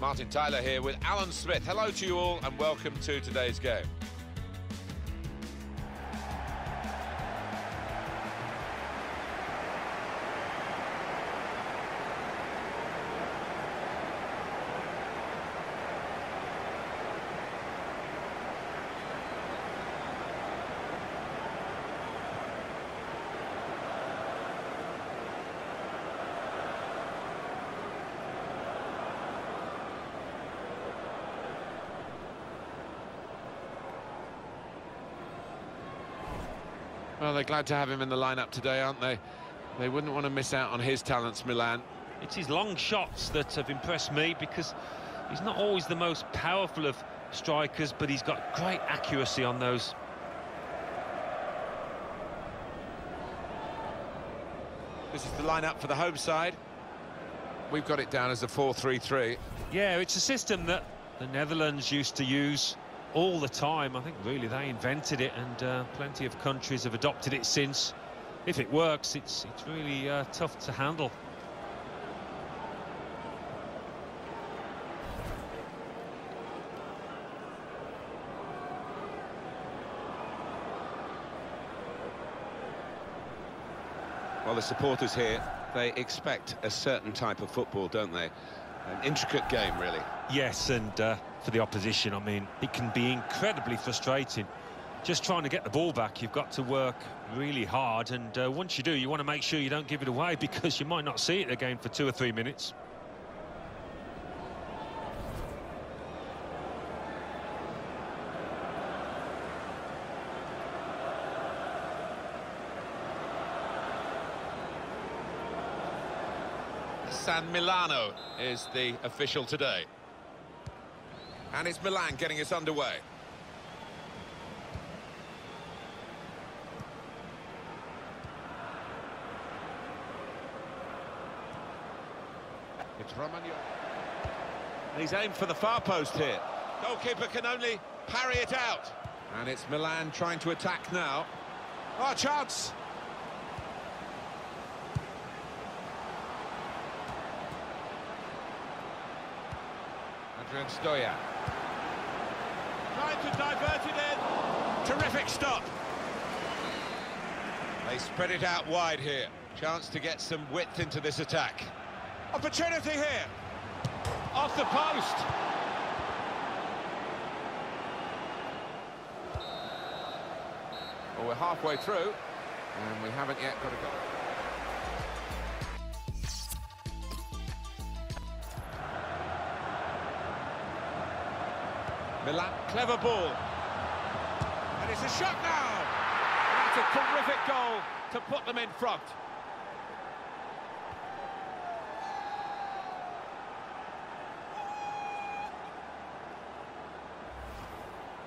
Martin Tyler here with Alan Smith. Hello to you all and welcome to today's game. Well, they're glad to have him in the lineup today, aren't they? They wouldn't want to miss out on his talents, Milan. It's his long shots that have impressed me because he's not always the most powerful of strikers, but he's got great accuracy on those. This is the lineup for the home side. We've got it down as a 4-3-3. Yeah, it's a system that the Netherlands used to use all the time. I think really they invented it and uh, plenty of countries have adopted it since. If it works, it's, it's really uh, tough to handle. Well, the supporters here, they expect a certain type of football, don't they? An intricate game, really. Yes, and uh, for the opposition, I mean, it can be incredibly frustrating. Just trying to get the ball back, you've got to work really hard, and uh, once you do, you want to make sure you don't give it away because you might not see it again for two or three minutes. San Milano is the official today. And it's Milan getting us underway. It's Romagno. And he's aimed for the far post here. Goalkeeper can only parry it out. And it's Milan trying to attack now. Oh, chance! Adrian Stoya. Trying to divert it in. Terrific stop. They spread it out wide here. Chance to get some width into this attack. Opportunity here. Off the post. Well, we're halfway through, and we haven't yet got a goal. Milan, clever ball. And it's a shot now! That's a terrific goal to put them in front.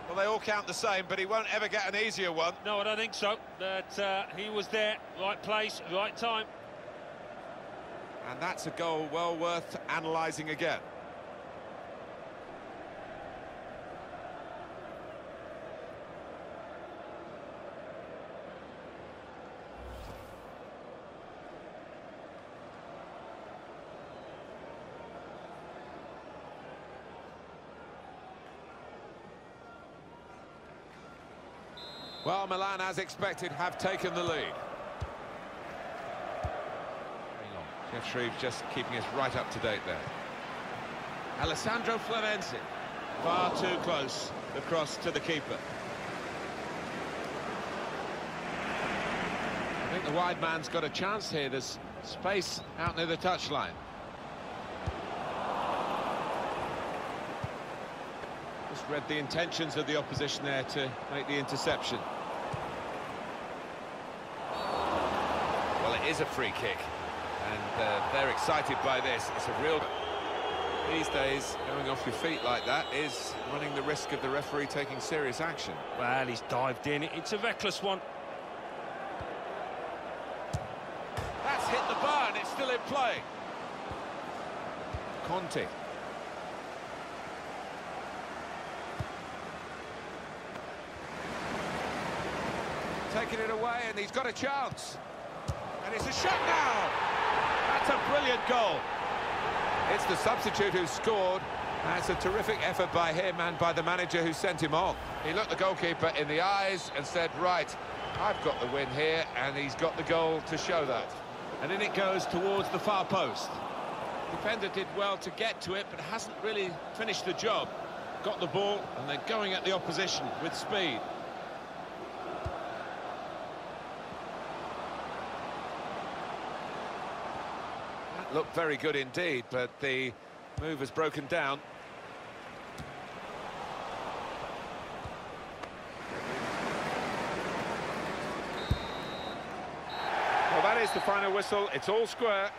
Well, they all count the same, but he won't ever get an easier one. No, I don't think so. That uh, he was there, right place, right time. And that's a goal well worth analysing again. Well, Milan, as expected, have taken the lead. Geoff Shreeve just keeping us right up to date there. Alessandro Florenzi. Far too close, the cross to the keeper. I think the wide man's got a chance here. There's space out near the touchline. Just read the intentions of the opposition there to make the interception. Well, it is a free kick, and uh, they're excited by this. It's a real... These days, going off your feet like that is running the risk of the referee taking serious action. Well, he's dived in. It's a reckless one. That's hit the bar, and it's still in play. Conte. Taking it away, and he's got a chance. And it's a shot now! That's a brilliant goal. It's the substitute who scored, That's a terrific effort by him and by the manager who sent him on. He looked the goalkeeper in the eyes and said, right, I've got the win here, and he's got the goal to show that. And in it goes towards the far post. Defender did well to get to it, but hasn't really finished the job. Got the ball, and they're going at the opposition with speed. Looked very good indeed, but the move has broken down. Well, that is the final whistle. It's all square.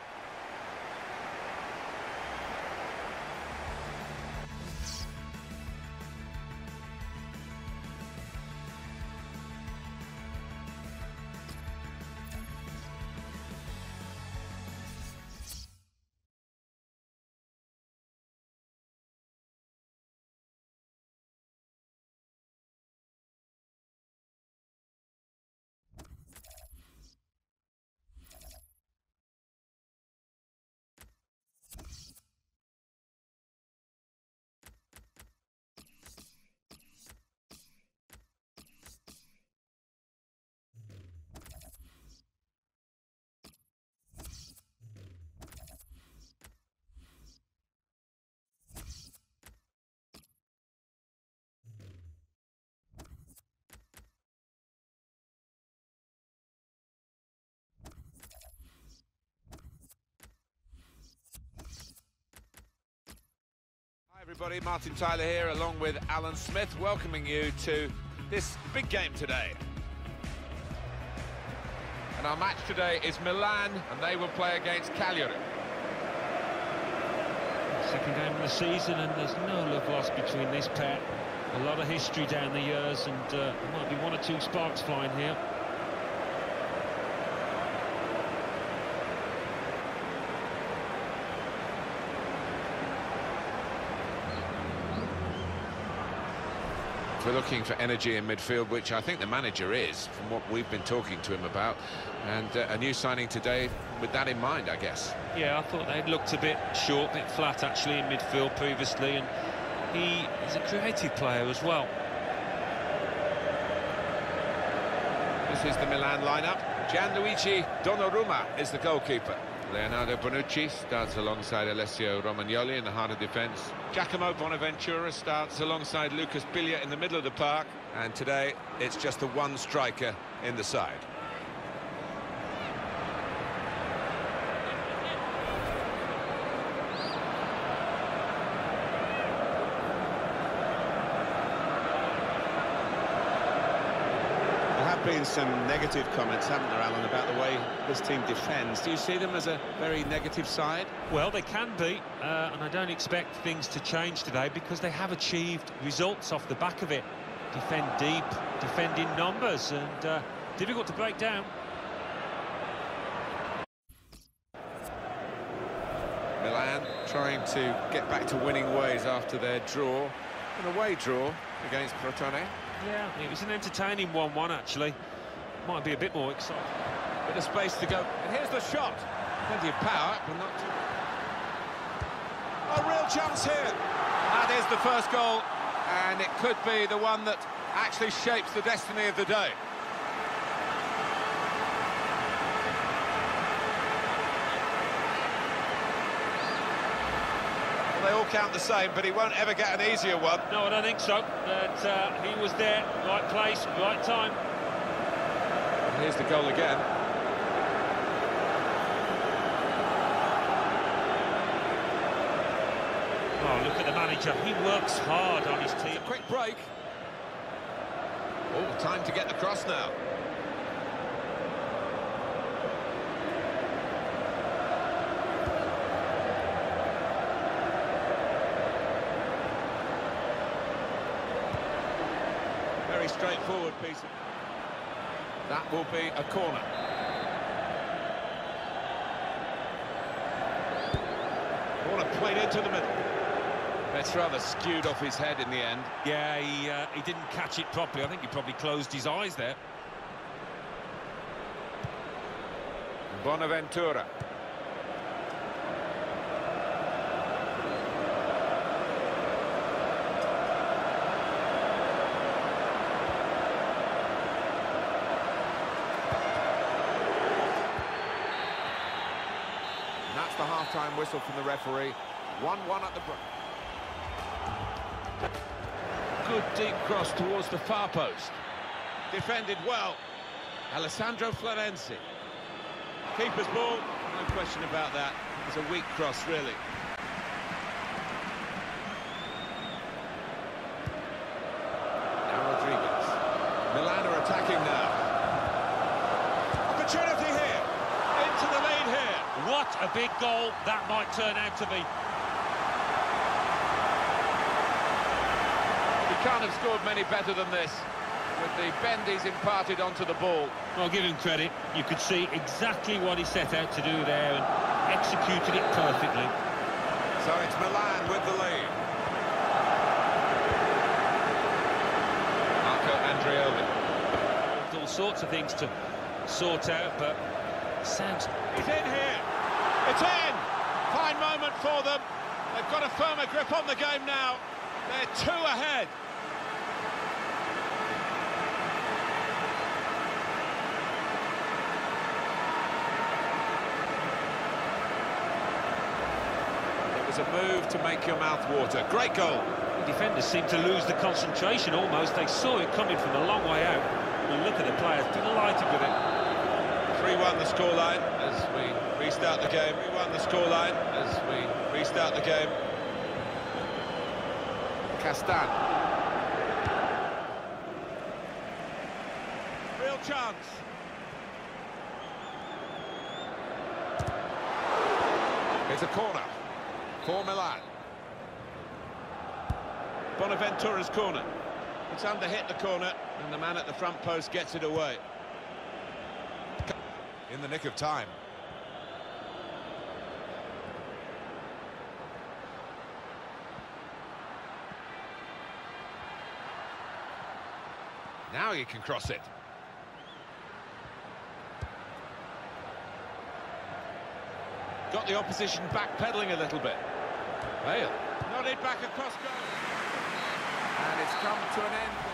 Everybody, Martin Tyler here along with Alan Smith welcoming you to this big game today. And our match today is Milan and they will play against Cagliari. Second game of the season and there's no love lost between this pair. A lot of history down the years and uh, there might be one or two sparks flying here. We're looking for energy in midfield, which I think the manager is, from what we've been talking to him about. And uh, a new signing today with that in mind, I guess. Yeah, I thought they'd looked a bit short, a bit flat, actually, in midfield previously. And he is a creative player as well. This is the Milan lineup. Gianluigi Donnarumma is the goalkeeper. Leonardo Bonucci starts alongside Alessio Romagnoli in the heart of defence. Giacomo Bonaventura starts alongside Lucas Biglia in the middle of the park. And today, it's just the one striker in the side. Been some negative comments, haven't there, Alan, about the way this team defends. Do you see them as a very negative side? Well, they can be, uh, and I don't expect things to change today because they have achieved results off the back of it. Defend deep, defend in numbers, and uh, difficult to break down. Milan trying to get back to winning ways after their draw, an away draw against Crotone. Yeah, it was an entertaining 1-1, actually. Might be a bit more exciting. Bit of space to go. And here's the shot. Plenty of power, but not too... A real chance here. That is the first goal, and it could be the one that actually shapes the destiny of the day. They all count the same, but he won't ever get an easier one. No, I don't think so. But uh, he was there, right place, right time. And here's the goal again. Oh, look at the manager. He works hard on his team. quick break. Oh, time to get the cross now. Very straightforward piece of... That will be a corner. Corner played into the middle. That's rather skewed off his head in the end. Yeah, he, uh, he didn't catch it properly. I think he probably closed his eyes there. Bonaventura. Half-time whistle from the referee. 1-1 at the break. Good deep cross towards the far post. Defended well. Alessandro Florenzi. Keeper's ball, no question about that. It's a weak cross, really. Now Rodriguez. Milan are attacking now. What a big goal that might turn out to be. He can't have scored many better than this. With the bend he's imparted onto the ball. I'll give him credit. You could see exactly what he set out to do there and executed it perfectly. So it's Milan with the lead. Marco Andreolli. All sorts of things to sort out, but sounds He's in here. It's in. Fine moment for them. They've got a firmer grip on the game now. They're two ahead. It was a move to make your mouth water. Great goal. The defenders seem to lose the concentration almost. They saw it coming from a long way out. You look at the players, delighted with it. 3-1 the scoreline as we restart the game. 3-1 the scoreline as we restart the game. Castan. Real chance. It's a corner for Milan. Bonaventura's corner. It's under hit the corner and the man at the front post gets it away. In the nick of time. Now he can cross it. Got the opposition backpedaling a little bit. Bale. Nodded back across goal. And it's come to an end.